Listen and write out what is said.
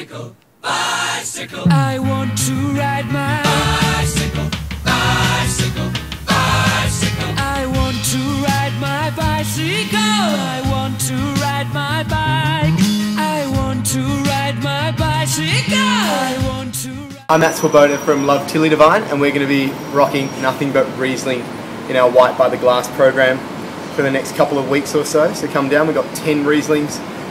Bicycle, bicycle. I want to ride my bicycle, bicycle, bicycle. I want to ride my bicycle. I want to ride my bike. I want to ride my bicycle. I want to. Ride I'm Matt Swoboda from Love Tilly Devine and we're going to be rocking nothing but Riesling in our White by the Glass program for the next couple of weeks or so. So come down, we've got 10 Rieslings,